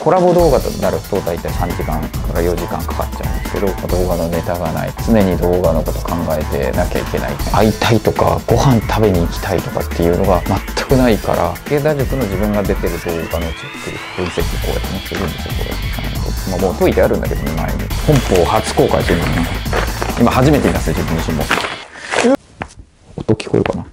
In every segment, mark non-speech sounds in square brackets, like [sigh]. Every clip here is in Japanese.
コラボ動画となると大体3時間から4時間かかっちゃうんですけど動画のネタがない常に動画のこと考えてなきゃいけない。会いたいとかご飯食べに行きたいとかっていうのが全くないから芸大塾の自分が出てる動画のチェック分析こうやってねするんですよこれ、まあ、もう解いてあるんだけどね前に。本邦初公開するのにね今初めて見ます自分自身も。音聞こえるかな？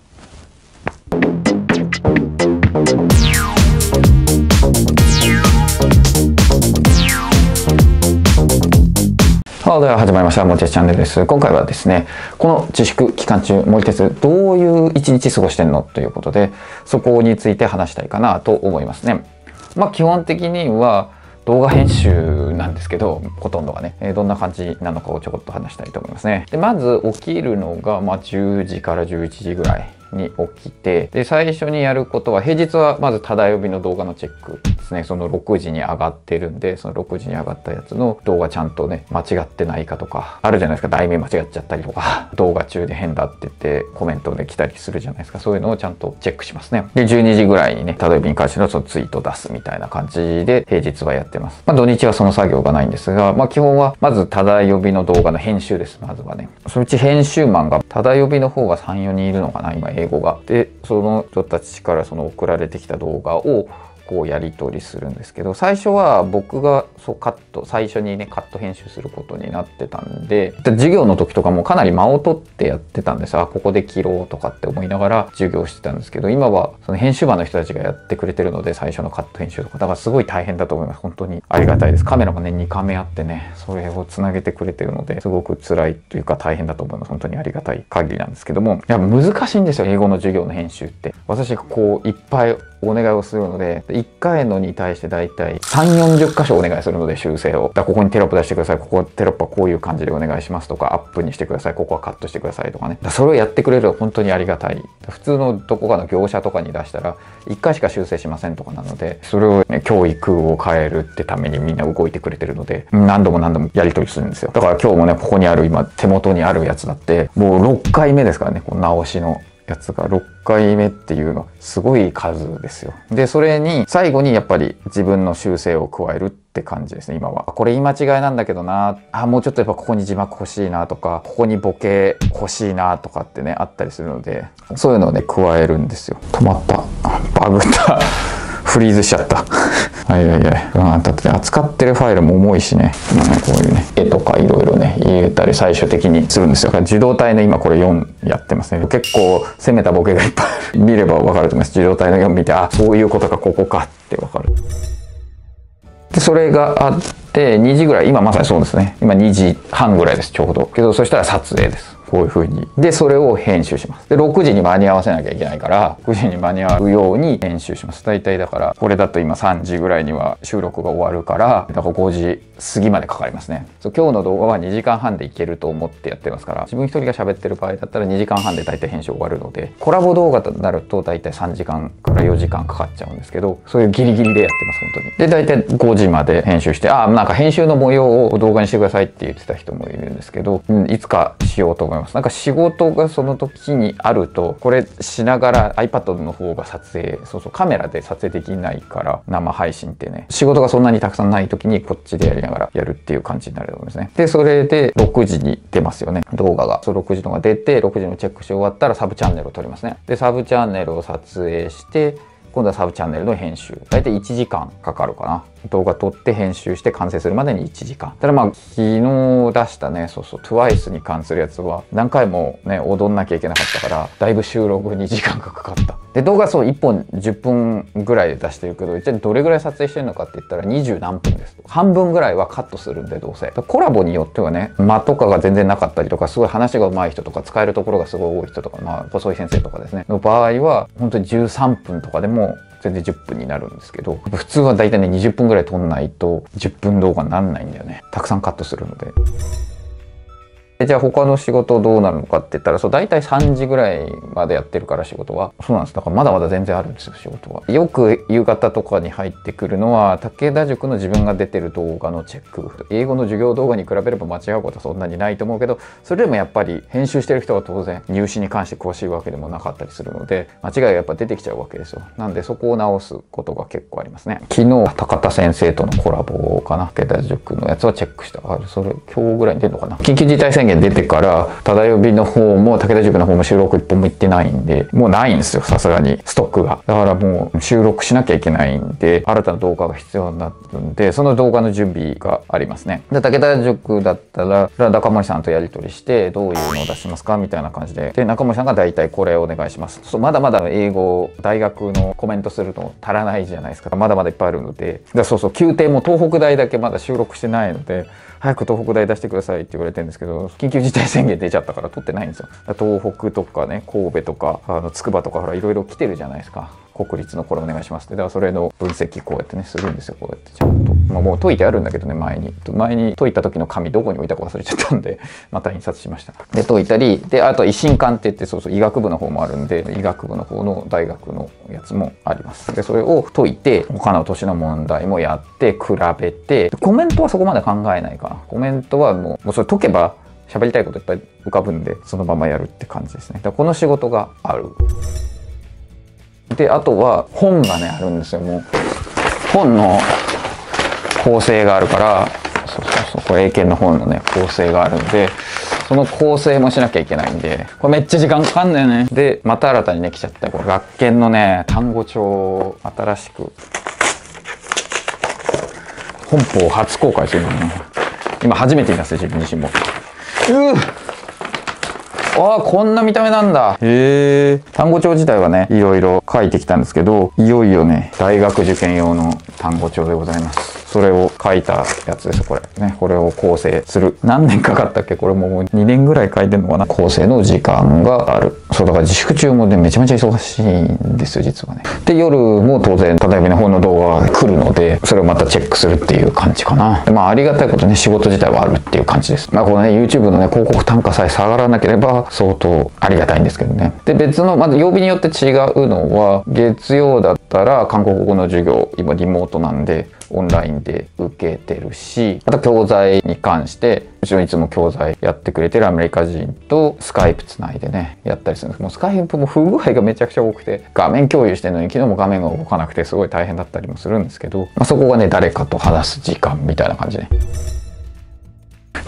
さあでは始まりました。森鉄チャンネルです。今回はですねこの自粛期間中森鉄どういう一日過ごしてんのということでそこについて話したいかなと思いますね。まあ基本的には動画編集なんですけどほとんどがね、えどんな感じなのかをちょこっと話したいと思いますね。でまず起きるのが、まあ、10時から11時ぐらい。に起きてで最初にやることは平日はまずただ呼びの動画のチェックですね。その6時に上がってるんでその6時に上がったやつの動画ちゃんとね間違ってないかとかあるじゃないですか。題名間違っちゃったりとか [laughs] 動画中で変だって言ってコメントで来たりするじゃないですか。そういうのをちゃんとチェックしますね。で12時ぐらいにねただ呼びに関してのそのツイート出すみたいな感じで平日はやってます。まあ土日はその作業がないんですがまあ基本はまずただ呼びの動画の編集です。まずはね。そのうち編集マンがただ呼びの方が34人いるのかな今英語が。でその人たちからその送られてきた動画をこうやり取りするんですけど最初は僕がそうカット最初にねカット編集することになってたんで授業の時とかもかなり間を取ってやってたんです。あここで切ろうとかって思いながら授業してたんですけど今はその編集マンの人たちがやってくれてるので最初のカット編集とか。だからすごい大変だと思います。本当にありがたいです。カメラもね2カメあってねそれをつなげてくれてるのですごく辛いというか大変だと思います。本当にありがたい限りなんですけども。いや難しいんですよ英語の授業の編集って。私こういっぱいお願いをするので1回のに対して大体3 4 0箇所お願いするので修正を。だここにテロップ出してください。ここテロップはこういう感じでお願いしますとかアップにしてください。ここはカットしてくださいとかね。それをやってくれると本当にありがたい。普通のどこかの業者とかに出したら1回しか修正しませんとかなのでそれを、ね、教育を変えるってためにみんな動いてくれてるので何度も何度もやり取りするんですよ。だから今日もねここにある今手元にあるやつだってもう6回目ですからねこの直しのやつが6回目っていうのすごい数ですよ。でそれに最後にやっぱり自分の修正を加えるって感じですね今は。これ言い間違いなんだけどなあもうちょっとやっぱここに字幕欲しいなとかここにボケ欲しいなとかってねあったりするのでそういうのをね加えるんですよ。止まったバグった [laughs] フリーズしちゃった。はいはいはい。うん、だって扱ってるファイルも重いしね。まあね、こういうね、絵とかいろいろね、入れたり最終的にするんですよ。受動体の今これ4やってますね。結構攻めたボケがいっぱい見ればわかると思います。受動体の4見て、あ、そういうことか、ここかってわかる。で、それがあって、2時ぐらい、今まさにそうですね。今2時半ぐらいです、ちょうど。けど、そしたら撮影です。こういう風に。で、それを編集します。で、6時に間に合わせなきゃいけないから、9時に間に合うように編集します。大体だから、これだと今3時ぐらいには収録が終わるから、だから5時過ぎまでかかりますね。そう今日の動画は2時間半でいけると思ってやってますから、自分一人が喋ってる場合だったら2時間半で大体編集終わるので、コラボ動画となると大体3時間から4時間かかっちゃうんですけど、そういうギリギリでやってます、本当に。で、大体5時まで編集して、あ、なんか編集の模様を動画にしてくださいって言ってた人もいるんですけど、うん、いつかしようと思います。なんか仕事がその時にあると、これしながら iPad の方が撮影、そうそう、カメラで撮影できないから、生配信ってね、仕事がそんなにたくさんない時にこっちでやりながらやるっていう感じになると思いますね。で、それで6時に出ますよね、動画が。そう、6時のが出て、6時のチェックし終わったらサブチャンネルを撮りますね。で、サブチャンネルを撮影して、今度はサブチャンネルの編集。大体1時間かかるかな。動画撮って編集して完成するまでに1時間。ただまあ、昨日出したね、そうそう、TWICE に関するやつは何回もね、踊んなきゃいけなかったから、だいぶ収録2時間がかかった。で、動画そう1本10分ぐらいで出してるけど、一体どれぐらい撮影してるのかって言ったら20何分です。半分ぐらいはカットするんで、どうせ。コラボによってはね、間とかが全然なかったりとか、すごい話が上手い人とか、使えるところがすごい多い人とか、まあ、細い先生とかですね、の場合は、本当に13分とかでも、それで10分になるんですけど普通は大体ね20分ぐらい撮んないと10分動画になんないんだよね。たくさんカットするので。じゃあ他の仕事どうなるのかって言ったらそう大体3時ぐらいまでやってるから仕事は。そうなんです。だからまだまだ全然あるんですよ仕事は。よく夕方とかに入ってくるのは武田塾の自分が出てる動画のチェック。英語の授業動画に比べれば間違うことはそんなにないと思うけどそれでもやっぱり編集してる人は当然入試に関して詳しいわけでもなかったりするので間違いがやっぱ出てきちゃうわけですよ。なんでそこを直すことが結構ありますね。昨日高田先生とのコラボかな武田塾のやつはチェックした。あそれ今日ぐらいに出るのかな。緊急事態宣言出てからただ呼びの方も武田塾の方も収録一本も行ってないんでもうないんですよさすがにストックが。だからもう収録しなきゃいけないんで新たな動画が必要になるんでその動画の準備がありますね。で武田塾だったら中森さんとやり取りしてどういうのを出しますかみたいな感じで。で中森さんが大体これをお願いします。そうまだまだ英語大学のコメントすると足らないじゃないですか。まだまだいっぱいあるので。だそうそう宮廷も東北大だけまだ収録してないので早く東北大出してくださいって言われてるんですけど緊急事態宣言出ちゃったから取ってないんですよ。東北とかね神戸とかあの筑波とかほらいろいろ来てるじゃないですか。国立のこれお願いしますって。だからそれの分析こうやってねするんですよ。こうやってちゃんと、まあ、もう解いてあるんだけどね前に。前に解いた時の紙どこに置いたか忘れちゃったんで [laughs] また印刷しました。で解いたりであと維新館って言ってそうそう医学部の方もあるんで医学部の方の大学のやつもあります。でそれを解いて他の年の問題もやって比べてコメントはそこまで考えないかな。コメントはもうもうそれ解けば喋りたいこといっぱい浮かぶんでそのままやるって感じですね。だからこの仕事がある。であとは本がねあるんですよ。もう本の構成があるからそうそうそうこれ英検の本のね構成があるんでその構成もしなきゃいけないんでこれめっちゃ時間かかんだよね。でまた新たにね来ちゃったこれ学研のね単語帳を新しく本邦を初公開するのね。今初めて見ます自分自身も。うーああ、こんな見た目なんだ。へえ。単語帳自体はね、いろいろ書いてきたんですけど、いよいよね、大学受験用の単語帳でございます。それを書いたやつです、これ。ね、これを構成する。何年かかったっけ？これもう2年ぐらい書いてんのかな？構成の時間がある。そうだから自粛中もね、めちゃめちゃ忙しいんですよ、実はね。で、夜も当然、ただびの方の動それをまたチェックするっていう感じかな。でまあ、ありがたいことね、仕事自体はあるっていう感じです。まあ、このね、YouTube のね、広告単価さえ下がらなければ、相当ありがたいんですけどね。で、別の、まず曜日によって違うのは、月曜だったら韓国語の授業、今リモートなんで、オンラインで受けてるしあと教材に関してうちのいつも教材やってくれてるアメリカ人とスカイプつないでねやったりするんですもうスカイプも不具合がめちゃくちゃ多くて画面共有してるのに昨日も画面が動かなくてすごい大変だったりもするんですけど、まあ、そこがね誰かと話す時間みたいな感じね。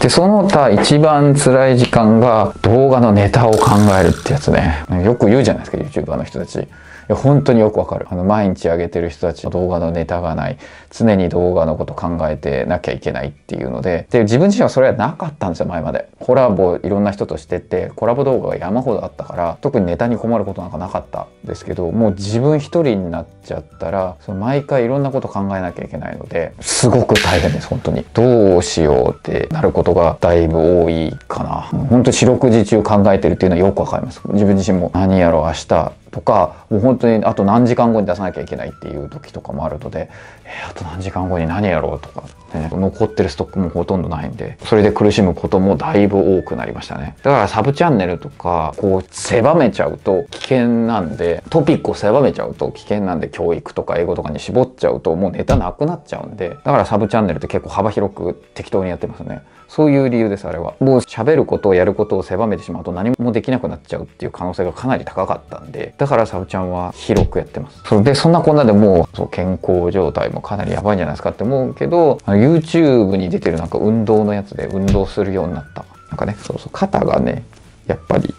で、その他一番辛い時間が動画のネタを考えるってやつね。よく言うじゃないですか、YouTuber の人たち。や本当によくわかる。あの毎日上げてる人たちの動画のネタがない。常に動画のこと考えてなきゃいけないっていうので。で自分自身はそれはなかったんですよ前まで。コラボいろんな人としててコラボ動画が山ほどあったから特にネタに困ることなんかなかったんですけどもう自分一人になっちゃったらその毎回いろんなこと考えなきゃいけないのですごく大変です本当に。どうしようってなることがだいぶ多いかな。本当四六時中考えてるっていうのはよくわかります。自分自身も何やろう明日とかもう本当にあと何時間後に出さなきゃいけないっていう時とかもあるので、えー、あと何時間後に何やろうとか、ね、残ってるストックもほとんどないんでそれで苦しむこともだいぶ多くなりましたね。だからサブチャンネルとかこう狭めちゃうと危険なんでトピックを狭めちゃうと危険なんで教育とか英語とかに絞っちゃうともうネタなくなっちゃうんでだからサブチャンネルって結構幅広く適当にやってますね。そういう理由ですあれは。もう喋ることをやることを狭めてしまうと何もできなくなっちゃうっていう可能性がかなり高かったんでだからサブちゃんは広くやってます。それでそんなこんなでもう健康状態もかなりやばいんじゃないですかって思うけど YouTube に出てるなんか運動のやつで運動するようになったなんかねそうそう肩がねやっぱり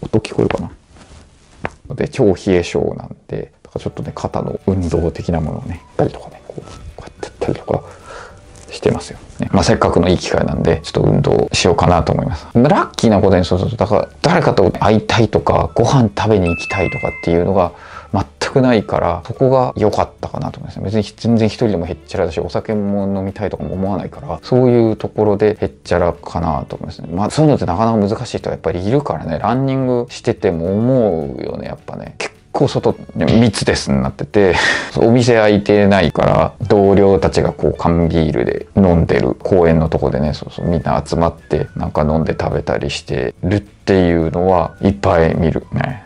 音聞こえるかなで超冷え性なんでだからちょっとね肩の運動的なものをねやったりとかねこうこうやってやったりとかしてますよ、ね。まあ、せっかくのいい機会なんで、ちょっと運動しようかなと思います。ラッキーなことに、そうそうだから、誰かと会いたいとか、ご飯食べに行きたいとかっていうのが、全くないから、そこが良かったかなと思います。別に全然一人でもへっちゃらだし、お酒も飲みたいとかも思わないから、そういうところでへっちゃらかなと思いますね。まあ、そういうのってなかなか難しい人はやっぱりいるからね、ランニングしてても思うよね、やっぱね。結構外密ですになってて [laughs] お店開いてないから同僚たちちがこう缶ビールで飲んでる公園のとこでねそうそうみんな集まってなんか飲んで食べたりしてるっていうのはいっぱい見るね。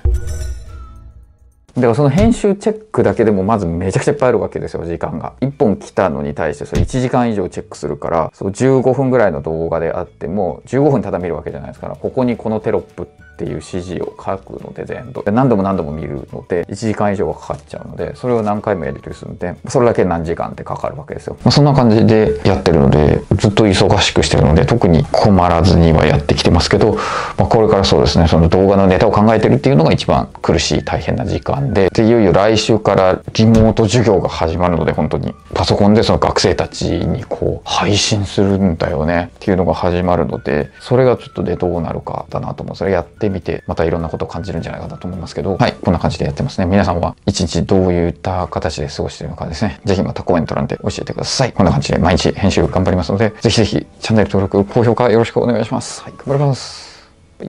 だからその編集チェックだけでもまずめちゃくちゃいっぱいあるわけですよ時間が。1本来たのに対してそれ1時間以上チェックするからそう15分ぐらいの動画であっても15分ただ見るわけじゃないですからここにこのテロップっていう指示を書くので全部。何度も何度も見るので1時間以上はかかっちゃうのでそれを何回もやり取りするのでそれだけ何時間ってかかるわけですよ、まあ、そんな感じでやってるのでずっと忙しくしてるので特に困らずにはやってきてますけど、まあ、これからそうですねその動画のネタを考えてるっていうのが一番苦しい大変な時間ででいよいよ来週からリモート授業が始まるので本当に。パソコンでその学生たちにこう配信するんだよねっていうのが始まるのでそれがちょっとでどうなるかだなと思うそれやってみてまたいろんなことを感じるんじゃないかなと思いますけどはい。こんな感じでやってますね。皆さんは一日どういった形で過ごしているのかですね。ぜひまたコメント欄で教えてください。こんな感じで毎日編集頑張りますのでぜひぜひチャンネル登録高評価よろしくお願いします。はい。頑張ります